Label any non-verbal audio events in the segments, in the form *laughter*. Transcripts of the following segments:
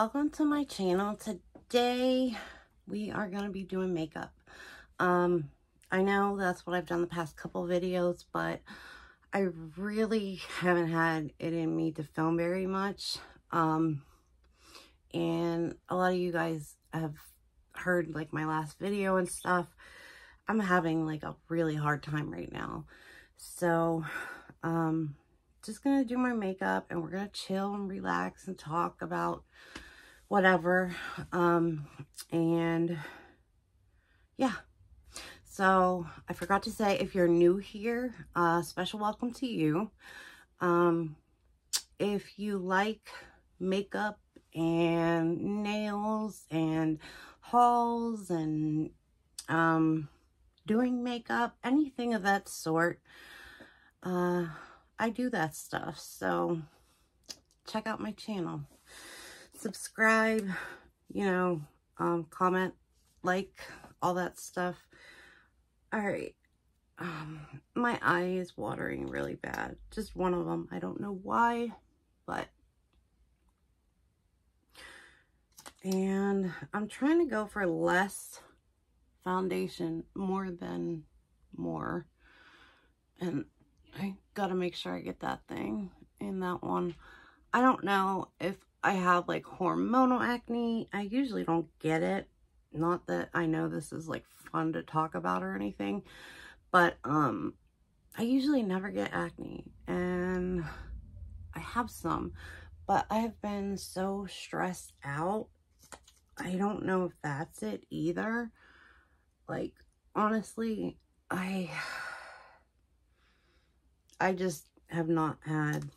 Welcome to my channel. Today we are going to be doing makeup. Um, I know that's what I've done the past couple videos, but I really haven't had it in me to film very much. Um, and a lot of you guys have heard like my last video and stuff. I'm having like a really hard time right now. So, um, just gonna do my makeup and we're gonna chill and relax and talk about whatever. Um, and yeah. So I forgot to say, if you're new here, uh, special welcome to you. Um, if you like makeup and nails and hauls and um, doing makeup, anything of that sort, uh, I do that stuff. So check out my channel. Subscribe, you know, um, comment, like, all that stuff. All right. Um, my eye is watering really bad. Just one of them. I don't know why, but. And I'm trying to go for less foundation, more than more. And I gotta make sure I get that thing in that one. I don't know if I have like hormonal acne. I usually don't get it. Not that I know this is like fun to talk about or anything, but um, I usually never get acne and I have some, but I have been so stressed out. I don't know if that's it either. Like, honestly, I *sighs* I just have not had,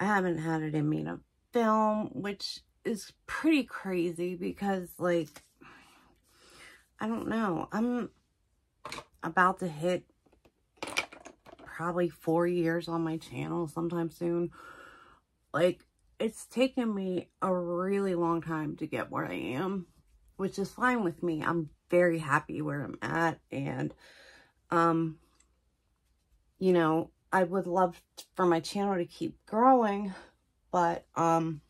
I haven't had it in me to film, which is pretty crazy because like, I don't know, I'm about to hit probably four years on my channel sometime soon. Like, it's taken me a really long time to get where I am, which is fine with me. I'm very happy where I'm at and, um, you know, I would love for my channel to keep growing, but, um,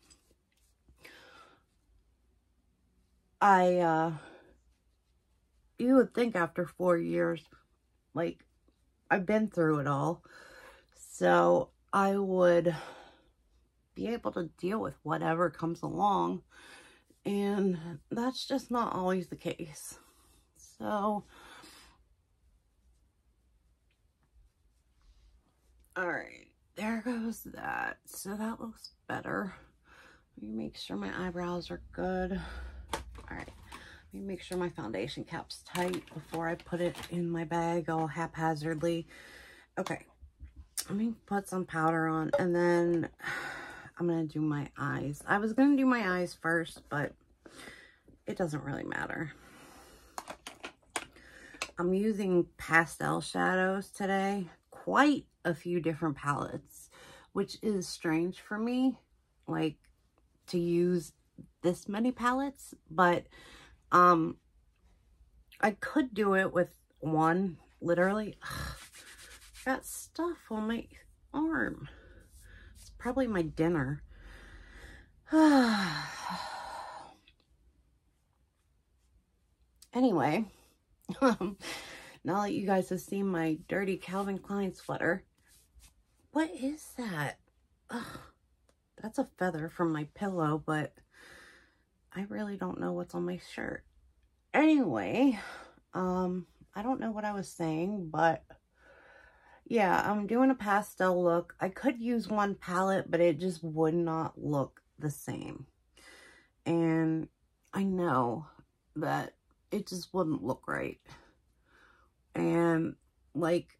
I, uh, you would think after four years, like, I've been through it all, so I would be able to deal with whatever comes along, and that's just not always the case. So, All right, there goes that. So that looks better. Let me make sure my eyebrows are good. All right, let me make sure my foundation cap's tight before I put it in my bag all haphazardly. Okay, let me put some powder on and then I'm going to do my eyes. I was going to do my eyes first, but it doesn't really matter. I'm using pastel shadows today. Quite a few different palettes, which is strange for me, like, to use this many palettes, but, um, I could do it with one, literally. *sighs* Ugh, got stuff on my arm. It's probably my dinner. *sighs* anyway, um, *laughs* now that you guys have seen my dirty Calvin Klein sweater, what is that? Ugh, that's a feather from my pillow, but I really don't know what's on my shirt. Anyway, um, I don't know what I was saying, but yeah, I'm doing a pastel look. I could use one palette, but it just would not look the same. And I know that it just wouldn't look right. And like,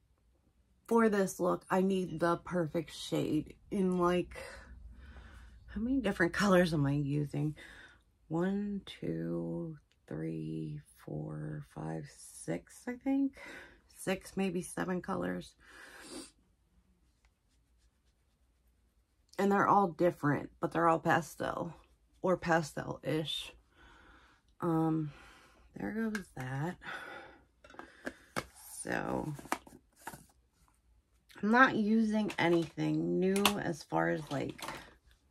for this look, I need the perfect shade in like, how many different colors am I using? One, two, three, four, five, six, I think. Six, maybe seven colors. And they're all different, but they're all pastel or pastel-ish. Um, there goes that. So, I'm not using anything new as far as like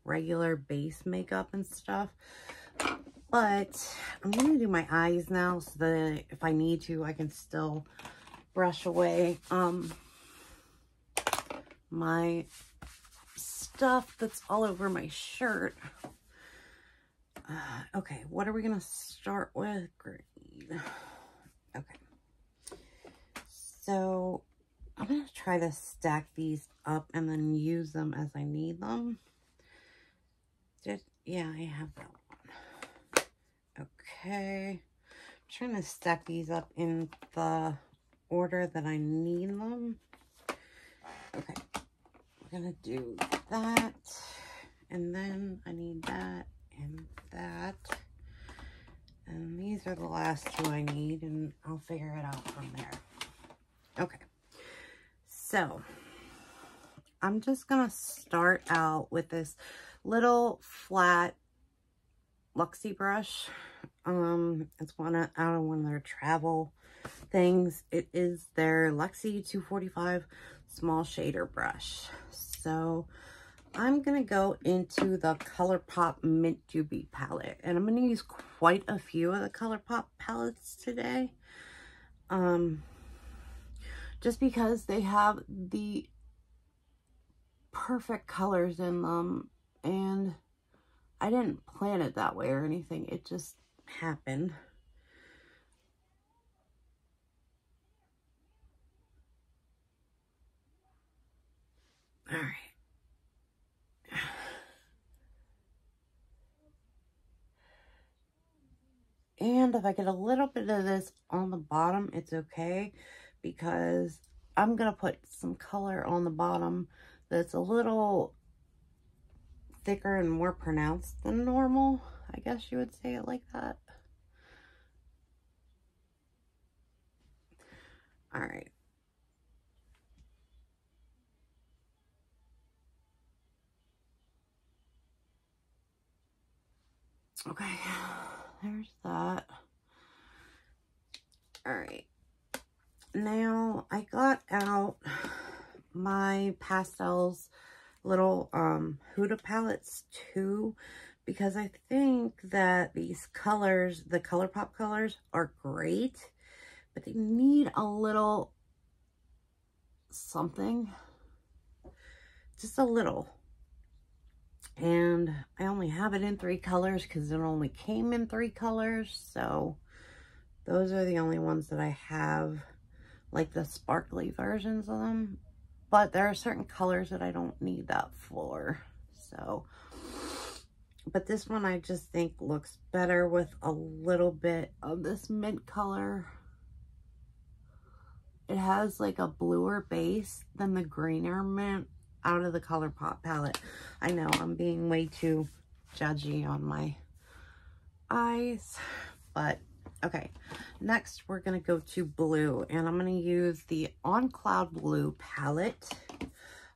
regular base makeup and stuff. But I'm going to do my eyes now so that if I need to, I can still brush away um, my stuff that's all over my shirt. Uh, okay, what are we going to start with? Green. *sighs* Okay. So, I'm going to try to stack these up and then use them as I need them. Just, yeah, I have that one. Okay. I'm trying to stack these up in the order that I need them. Okay. We're going to do that. And then I need that and that. And these are the last two I need, and I'll figure it out from there. Okay. So, I'm just going to start out with this little flat Luxie brush. Um, it's one of, out of one of their travel things. It is their Luxie 245 small shader brush. So, I'm going to go into the ColourPop Mint To Be palette. And I'm going to use quite a few of the ColourPop palettes today. Um, just because they have the perfect colors in them. And I didn't plan it that way or anything. It just happened. All right. *sighs* And if I get a little bit of this on the bottom, it's okay because I'm going to put some color on the bottom that's a little thicker and more pronounced than normal. I guess you would say it like that. All right. Okay *sighs* there's that. All right. Now I got out my pastels little um Huda palettes too because I think that these colors, the ColourPop colors are great, but they need a little something, just a little and I only have it in three colors because it only came in three colors. So those are the only ones that I have, like the sparkly versions of them. But there are certain colors that I don't need that for. So, but this one I just think looks better with a little bit of this mint color. It has like a bluer base than the greener mint out of the ColourPop palette. I know I'm being way too judgy on my eyes, but okay. Next, we're going to go to blue, and I'm going to use the On Cloud Blue palette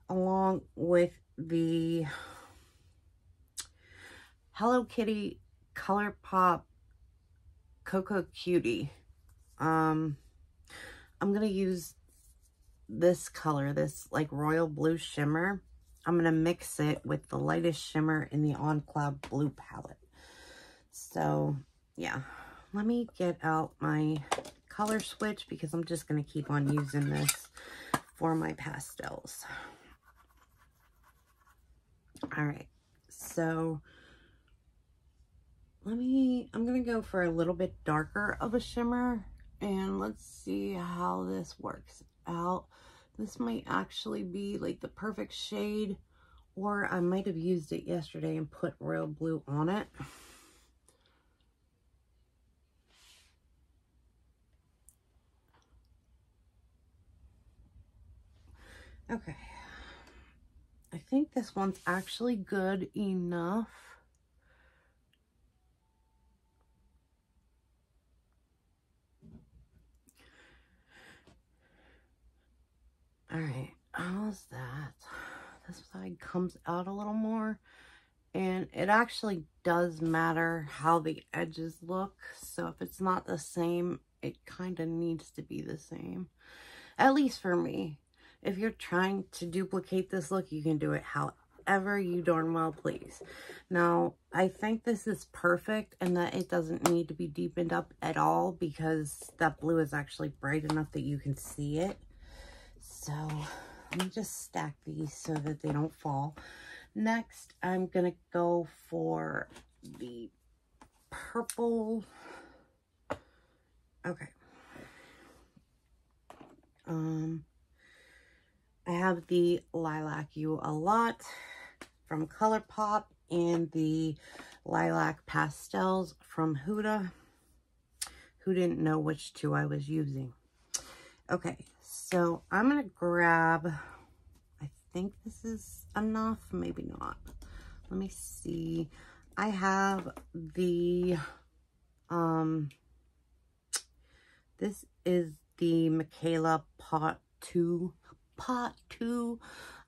along with the Hello Kitty ColourPop Coco Cutie. Um, I'm going to use this color, this like royal blue shimmer. I'm going to mix it with the lightest shimmer in the On Cloud Blue palette. So, yeah. Let me get out my color switch because I'm just going to keep on using this for my pastels. All right. So, let me, I'm going to go for a little bit darker of a shimmer and let's see how this works out. This might actually be like the perfect shade or I might have used it yesterday and put royal blue on it. Okay. I think this one's actually good enough. All right, how's that? This side comes out a little more. And it actually does matter how the edges look. So if it's not the same, it kind of needs to be the same. At least for me. If you're trying to duplicate this look, you can do it however you darn well please. Now, I think this is perfect and that it doesn't need to be deepened up at all because that blue is actually bright enough that you can see it. So, let me just stack these so that they don't fall. Next, I'm going to go for the purple. Okay. Um, I have the Lilac You A Lot from ColourPop and the Lilac Pastels from Huda. Who didn't know which two I was using. Okay, so I'm going to grab, I think this is enough, maybe not. Let me see. I have the, um, this is the Michaela Pot 2 pot too.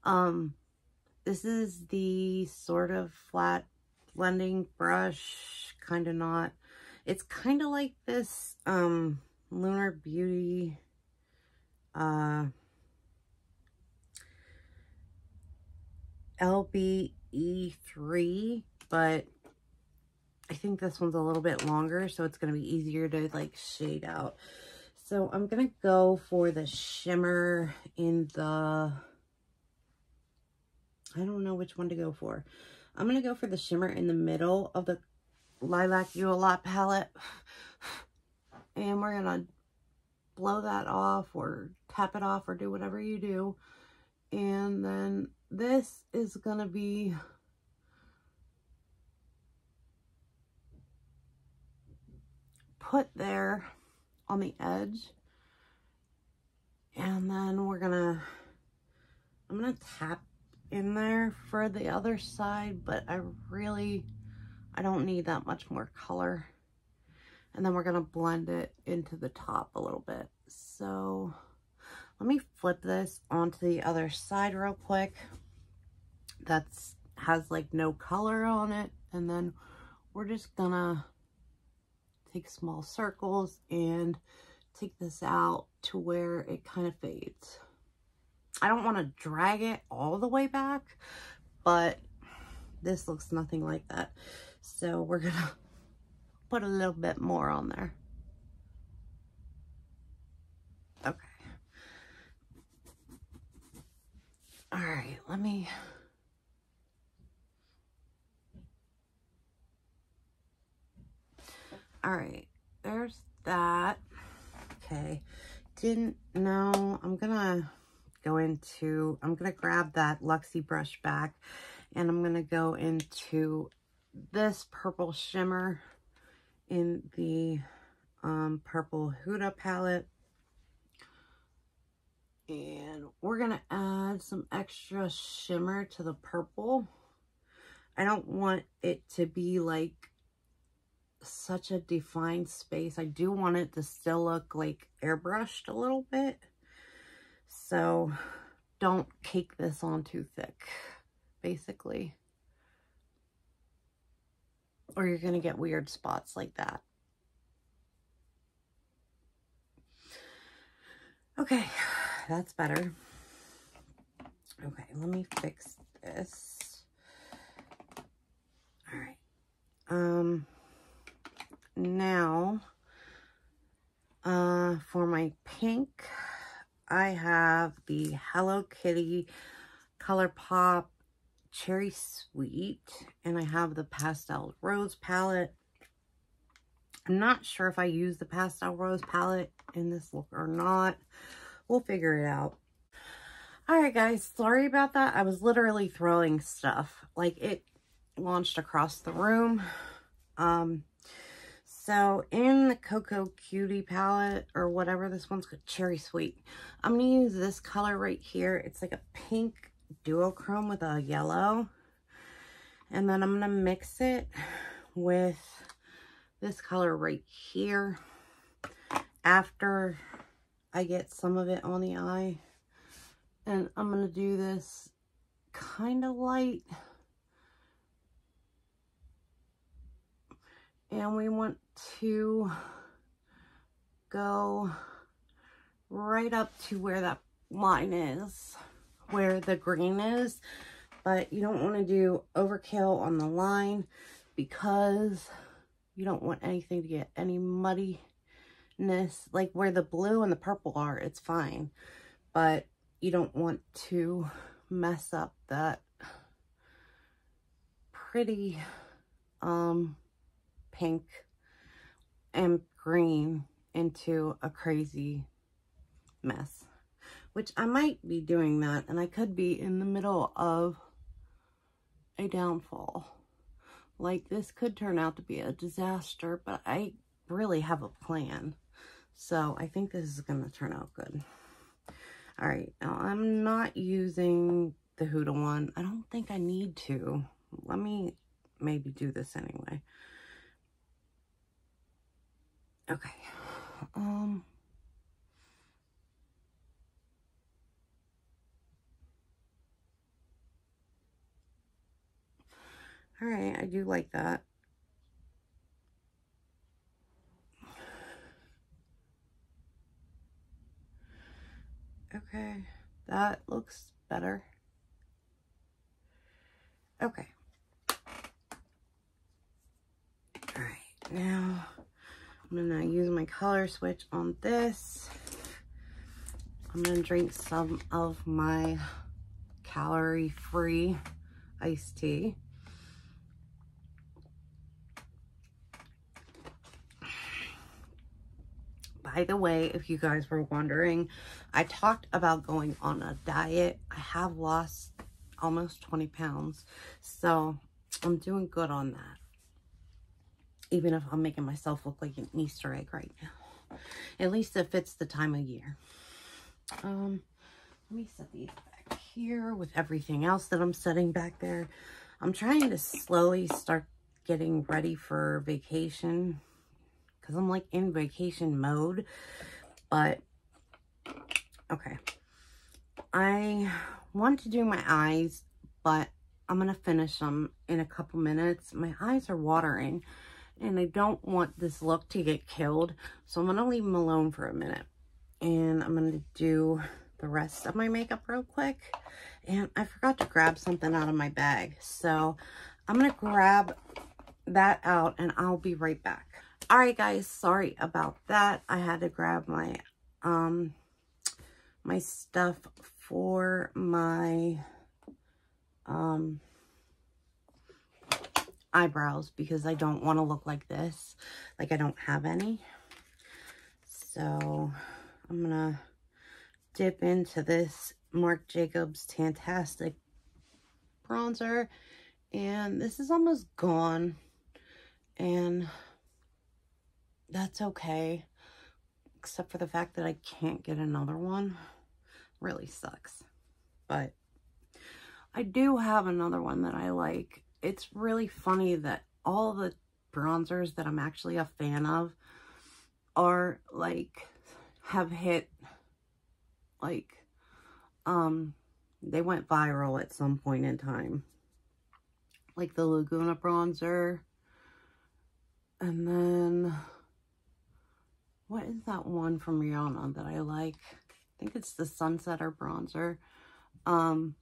Um, this is the sort of flat blending brush, kind of not. It's kind of like this um, Lunar Beauty uh, LBE3, but I think this one's a little bit longer, so it's going to be easier to like shade out. So I'm going to go for the shimmer in the, I don't know which one to go for. I'm going to go for the shimmer in the middle of the Lilac You A Lot palette. *sighs* And we're going to blow that off or tap it off or do whatever you do. And then this is going to be put there on the edge. And then we're gonna, I'm gonna tap in there for the other side, but I really, I don't need that much more color. And then we're gonna blend it into the top a little bit. So let me flip this onto the other side real quick. That's has like no color on it. And then we're just gonna take small circles and take this out to where it kind of fades. I don't want to drag it all the way back, but this looks nothing like that. So we're going *laughs* to put a little bit more on there. Okay. All right, let me all right there's that. Okay didn't know i'm gonna go into i'm gonna grab that luxie brush back and i'm gonna go into this purple shimmer in the um, purple Huda palette. And we're gonna add some extra shimmer to the purple. I don't want it to be like such a defined space. I do want it to still look like airbrushed a little bit. So don't cake this on too thick, basically. Or you're going to get weird spots like that. Okay, that's better. Okay, let me fix this. All right. Um, now, uh, for my pink, I have the Hello Kitty ColourPop Cherry Sweet, and I have the Pastel Rose palette. I'm not sure if I use the Pastel Rose palette in this look or not. We'll figure it out. Alright guys, sorry about that. I was literally throwing stuff. Like it launched across the room. Um, so in the Cocoa Cutie palette, or whatever this one's called, Cherry Sweet, I'm going to use this color right here. It's like a pink duochrome with a yellow. And then I'm going to mix it with this color right here after I get some of it on the eye. And I'm going to do this kind of light. And we want to go right up to where that line is, where the green is. but you don't want to do overkill on the line because you don't want anything to get any muddiness. Like where the blue and the purple are, it's fine. But you don't want to mess up that pretty um, pink and green into a crazy mess. Which I might be doing that and I could be in the middle of a downfall. Like this could turn out to be a disaster, but I really have a plan. So I think this is going to turn out good. All right, now I'm not using the Huda one. I don't think I need to. Let me maybe do this anyway. Okay. Um... All right, I do like that. Okay, that looks better. Okay. All right, now I'm gonna use my color switch on this. I'm gonna drink some of my calorie-free iced tea. by the way, if you guys were wondering, I talked about going on a diet. I have lost almost 20 pounds. So I'm doing good on that. Even if I'm making myself look like an Easter egg right now. At least it fits the time of year. Um, let me set these back here with everything else that I'm setting back there. I'm trying to slowly start getting ready for vacation because I'm like in vacation mode. But, okay. I want to do my eyes, but I'm going to finish them in a couple minutes. My eyes are watering and I don't want this look to get killed. So I'm going to leave them alone for a minute. And I'm going to do the rest of my makeup real quick. And I forgot to grab something out of my bag. So I'm going to grab that out and I'll be right back. All right, guys, sorry about that. I had to grab my, um, my stuff for my, um, eyebrows because I don't want to look like this. Like I don't have any. So I'm going to dip into this Marc Jacobs Tantastic bronzer. And this is almost gone. And that's okay. Except for the fact that I can't get another one. Really sucks. But I do have another one that I like. It's really funny that all the bronzers that I'm actually a fan of are like, have hit like, um, they went viral at some point in time. Like the Laguna bronzer. And then what is that one from Rihanna that I like? I think it's the Sunsetter Bronzer. Um,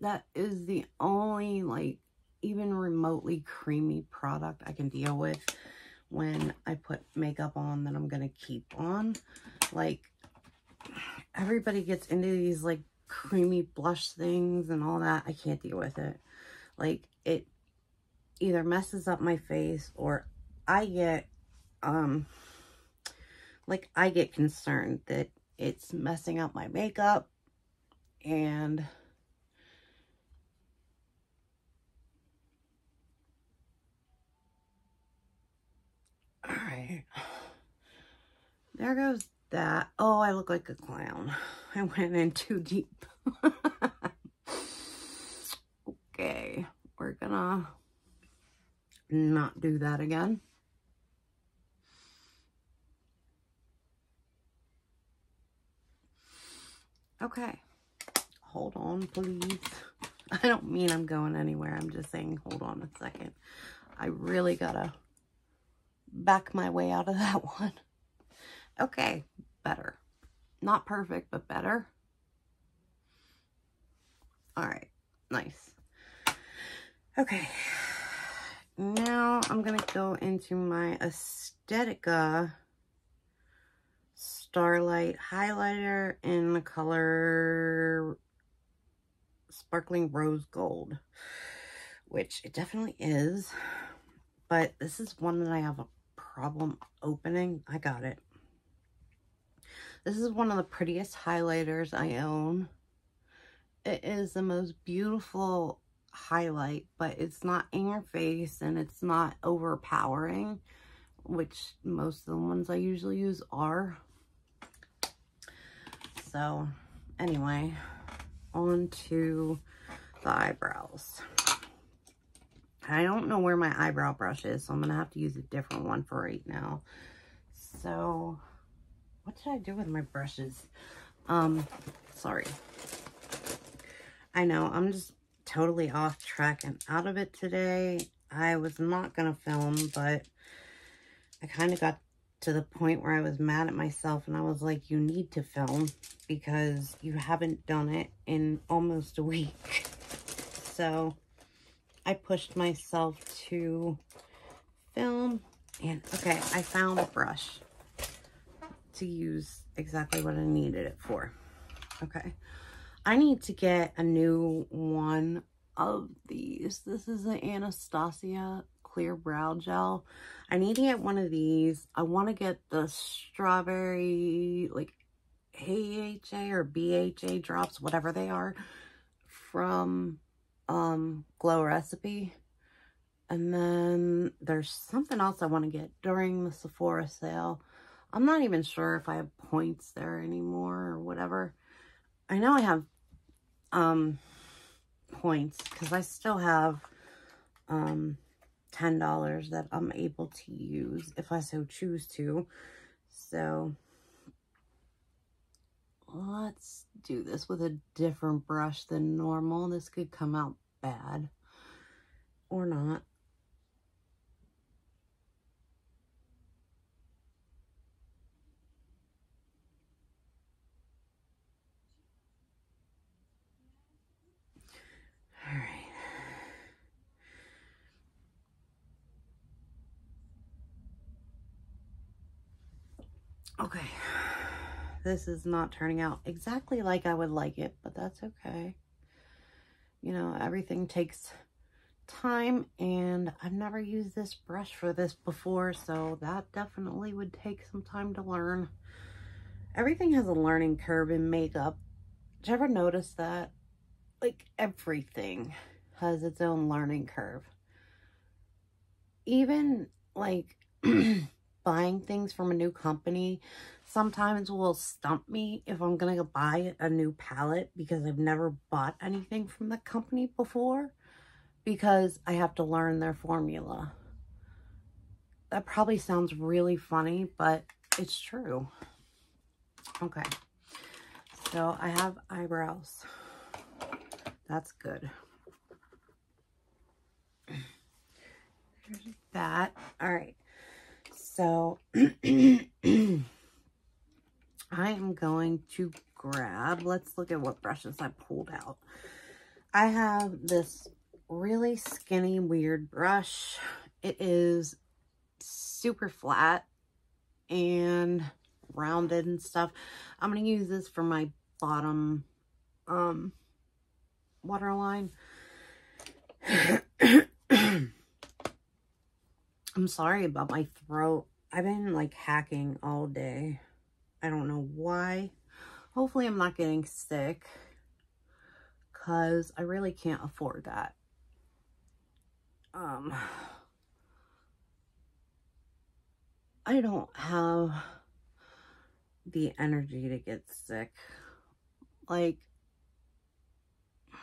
that is the only, like, even remotely creamy product I can deal with when I put makeup on that I'm going to keep on. Like, everybody gets into these, like, creamy blush things and all that. I can't deal with it. Like, it either messes up my face or I get um, like I get concerned that it's messing up my makeup and all right there goes that oh I look like a clown *sighs* I went in too deep *laughs* okay we're gonna not do that again Okay. Hold on, please. *laughs* I don't mean I'm going anywhere. I'm just saying, hold on a second. I really gotta back my way out of that *laughs* one. Okay, better. Not perfect, but better. All right, nice. Okay, now I'm going to go into my Aesthetica Starlight Highlighter in the color Sparkling Rose Gold, which it definitely is, but this is one that I have a problem opening. I got it. This is one of the prettiest highlighters I own. It is the most beautiful highlight, but it's not in your face and it's not overpowering, which most of the ones I usually use are. So, anyway, on to the eyebrows. I don't know where my eyebrow brush is, so I'm going to have to use a different one for right now. So, what did I do with my brushes? Um, sorry. I know, I'm just totally off track and out of it today. I was not going to film, but I kind of got to the point where I was mad at myself and I was like, you need to film because you haven't done it in almost a week. So I pushed myself to film and okay, I found a brush to use exactly what I needed it for. Okay. I need to get a new one of these. This is the Anastasia Clear Brow Gel. I need to get one of these. I want to get the strawberry, like, AHA or BHA drops, whatever they are, from um, Glow Recipe. And then there's something else I want to get during the Sephora sale. I'm not even sure if I have points there anymore or whatever. I know I have um, points because I still have um, $10 that I'm able to use if I so choose to. So let's do this with a different brush than normal. This could come out bad or not. Okay this is not turning out exactly like I would like it, but that's okay. You know, everything takes time and I've never used this brush for this before, so that definitely would take some time to learn. Everything has a learning curve in makeup. Did you ever notice that? Like everything has its own learning curve. Even like *clears throat* buying things from a new company sometimes will stump me if I'm going to buy a new palette because I've never bought anything from the company before because I have to learn their formula. That probably sounds really funny, but it's true. Okay. So I have eyebrows. That's good. There's that. All right. So *clears throat* I am going to grab, let's look at what brushes I pulled out. I have this really skinny, weird brush. It is super flat and rounded and stuff. I'm going to use this for my bottom um, waterline. *clears throat* I'm sorry about my throat. I've been like hacking all day. I don't know why. Hopefully I'm not getting sick because I really can't afford that. Um, I don't have the energy to get sick. Like, *sighs*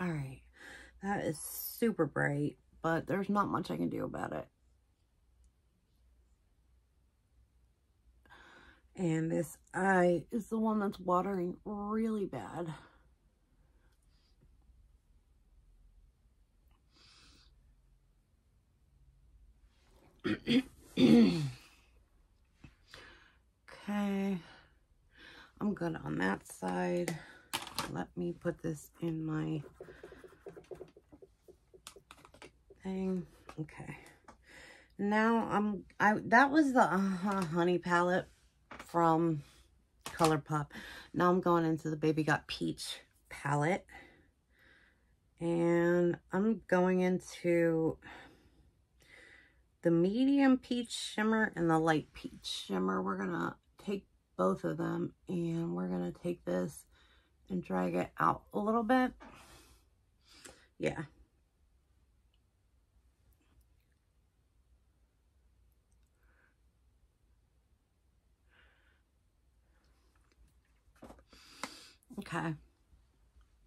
all right, that is super bright, but there's not much I can do about it. And this eye is the one that's watering really bad. okay. I'm good on that side. Let me put this in my Okay. Now I'm, I, that was the uh -huh Honey palette from ColourPop. Now I'm going into the Baby Got Peach palette. And I'm going into the medium peach shimmer and the light peach shimmer. We're going to take both of them and we're going to take this and drag it out a little bit. Yeah. Okay.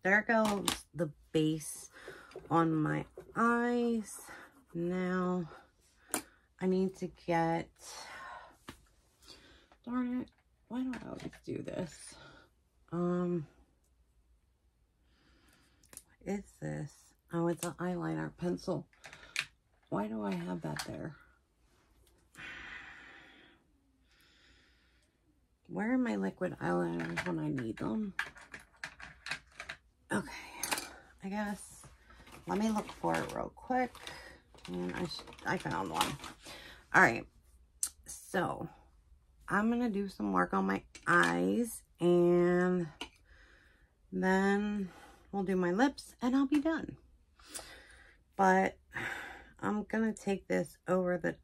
There goes the base on my eyes. Now, I need to get, darn it, why do I always do this? Um, what is this? Oh, it's an eyeliner pencil. Why do I have that there? Where are my liquid eyeliners when I need them? Okay, I guess, let me look for it real quick. And I, I found one. All right, so I'm going to do some work on my eyes and then we'll do my lips and I'll be done. But I'm going to take this over the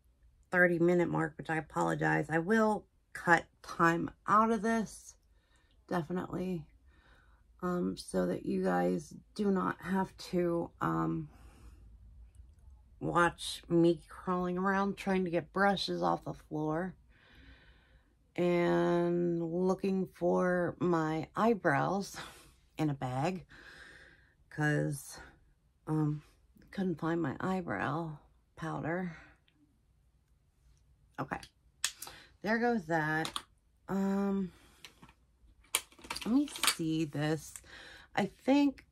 30 minute mark, which I apologize. I will cut time out of this, definitely um, so that you guys do not have to um, watch me crawling around trying to get brushes off the floor and looking for my eyebrows *laughs* in a bag because um, couldn't find my eyebrow powder. Okay, there goes that. Um, let me see this. I think,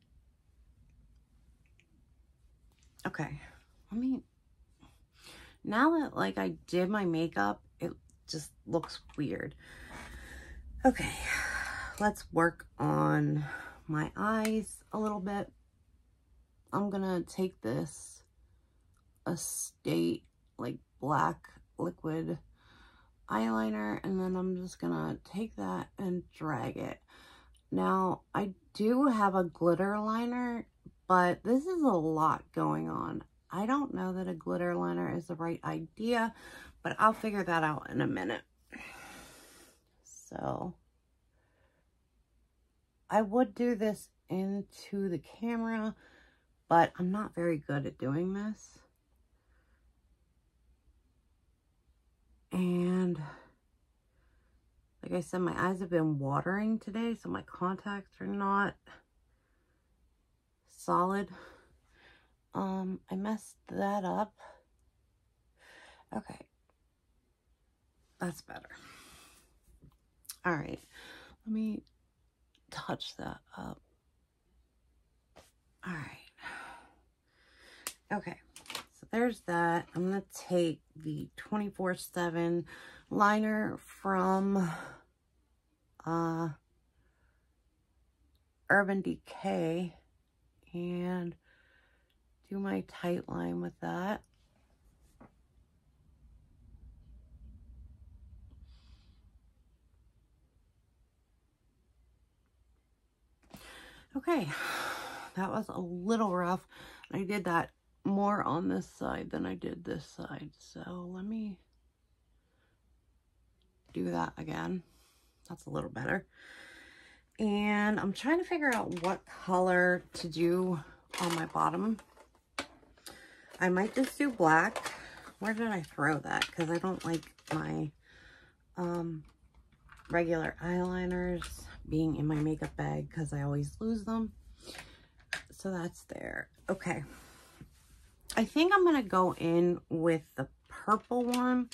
okay, let me, now that like I did my makeup, it just looks weird. Okay, let's work on my eyes a little bit. I'm gonna take this Estate like black liquid eyeliner and then I'm just gonna take that and drag it. Now, I do have a glitter liner, but this is a lot going on. I don't know that a glitter liner is the right idea, but I'll figure that out in a minute. So, I would do this into the camera, but I'm not very good at doing this. And like I said, my eyes have been watering today, so my contacts are not solid. Um, I messed that up. Okay. That's better. All right. Let me touch that up. All right. Okay. There's that. I'm going to take the 24-7 liner from uh, Urban Decay and do my tight line with that. Okay, *sighs* that was a little rough. I did that more on this side than I did this side. So let me do that again. That's a little better. And I'm trying to figure out what color to do on my bottom. I might just do black. Where did I throw that? Because I don't like my um, regular eyeliners being in my makeup bag because I always lose them. So that's there. Okay. I think I'm going to go in with the purple one.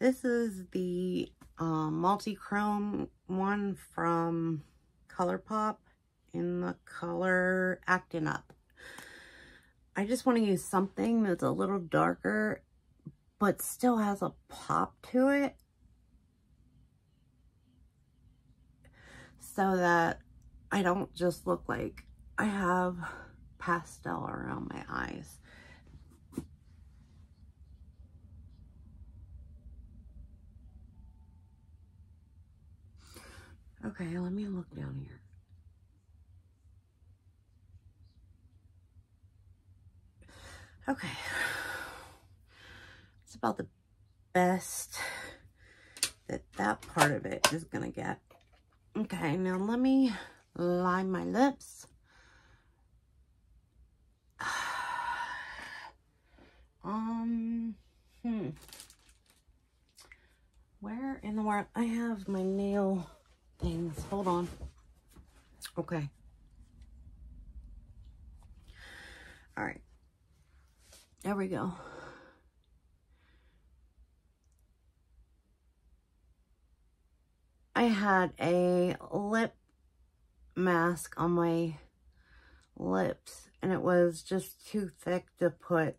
This is the um, multi-chrome one from ColourPop in the color Acting Up. I just want to use something that's a little darker, but still has a pop to it. so that I don't just look like I have pastel around my eyes. Okay, let me look down here. Okay. It's about the best that that part of it is going to get. Okay, now let me line my lips. *sighs* Um, hmm. Where in the world? I have my nail things. Hold on. Okay. All right. There we go. I had a lip mask on my lips and it was just too thick to put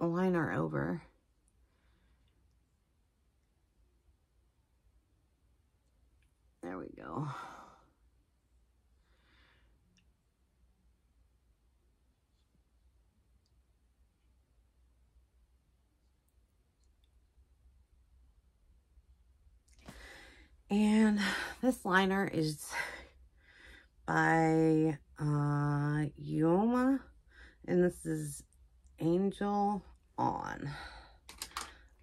a liner over. There we go. And this liner is by uh, Yoma. And this is Angel On.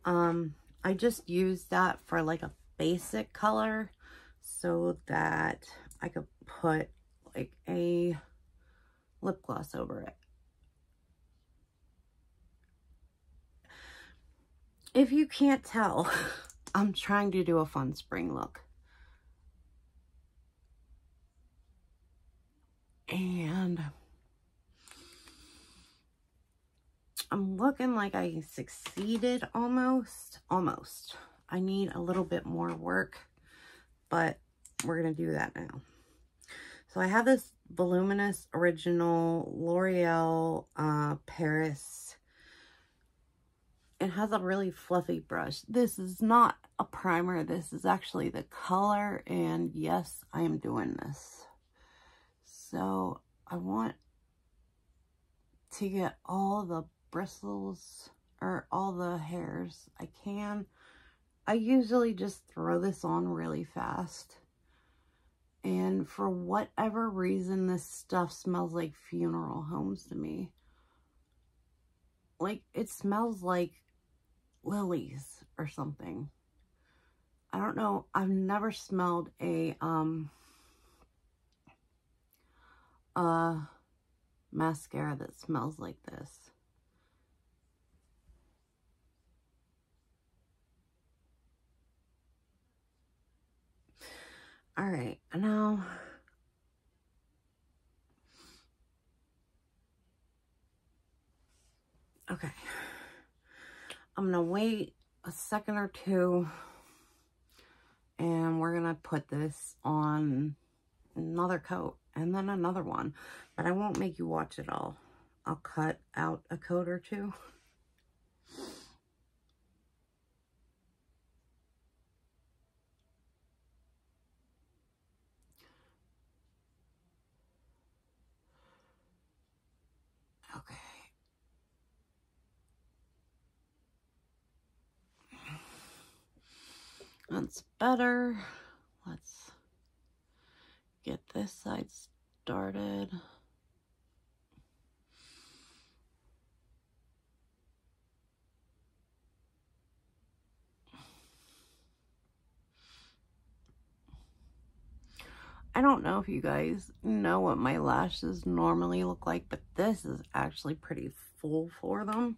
Um, I just used that for like a basic color so that I could put like a lip gloss over it. If you can't tell, *laughs* I'm trying to do a fun spring look. And I'm looking like I succeeded almost. Almost. I need a little bit more work, but we're going to do that now. So I have this Voluminous Original L'Oreal uh, Paris it has a really fluffy brush. This is not a primer. This is actually the color. And yes, I am doing this. So I want to get all the bristles or all the hairs I can. I usually just throw this on really fast. And for whatever reason, this stuff smells like funeral homes to me. Like, it smells like lilies or something. I don't know. I've never smelled a, um, a mascara that smells like this. All right, now okay. I'm going to wait a second or two and we're going to put this on another coat and then another one. But I won't make you watch it all. I'll cut out a coat or two. *laughs* That's better. Let's get this side started. I don't know if you guys know what my lashes normally look like, but this is actually pretty full for them.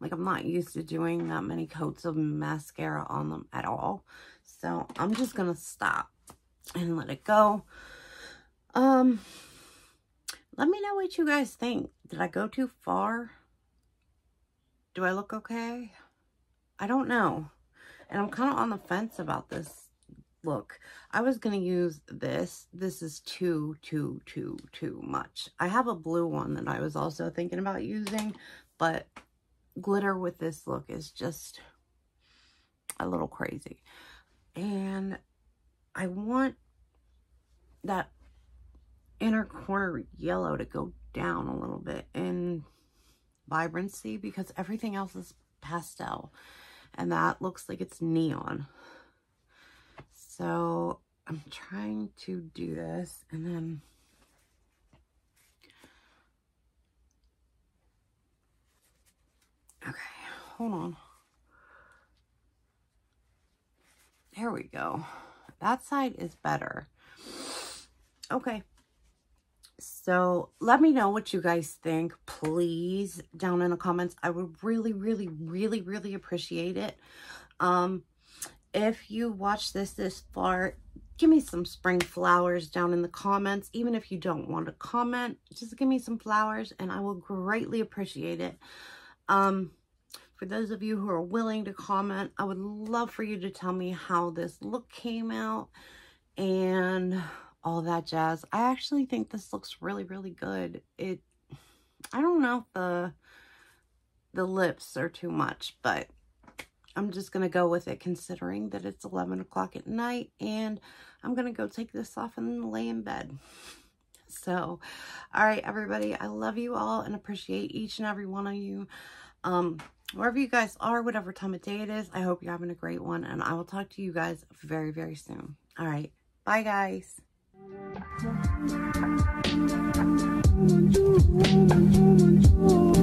Like, I'm not used to doing that many coats of mascara on them at all. So, I'm just going to stop and let it go. Um, let me know what you guys think. Did I go too far? Do I look okay? I don't know. And I'm kind of on the fence about this look. I was going to use this. This is too, too, too, too much. I have a blue one that I was also thinking about using, but glitter with this look is just a little crazy. And I want that inner corner yellow to go down a little bit in vibrancy because everything else is pastel and that looks like it's neon. So I'm trying to do this and then okay, hold on. There we go. That side is better. Okay. So let me know what you guys think, please, down in the comments. I would really, really, really, really appreciate it. Um, if you watch this this far, give me some spring flowers down in the comments. Even if you don't want to comment, just give me some flowers and I will greatly appreciate it. Um, for those of you who are willing to comment, I would love for you to tell me how this look came out and all that jazz. I actually think this looks really, really good. It, I don't know if the, the lips are too much, but I'm just going to go with it considering that it's 11 o'clock at night and I'm going to go take this off and lay in bed. So, all right, everybody, I love you all and appreciate each and every one of you. Um, wherever you guys are, whatever time of day it is, I hope you're having a great one and I will talk to you guys very, very soon. All right. Bye, guys. *laughs*